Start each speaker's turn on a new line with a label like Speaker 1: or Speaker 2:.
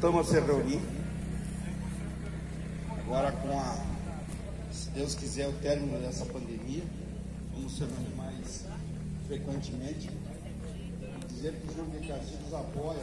Speaker 1: voltamos a se reunir. Agora com a, se Deus quiser, o término dessa pandemia, vamos se reunir mais frequentemente. Dizer que o Jogo de apoia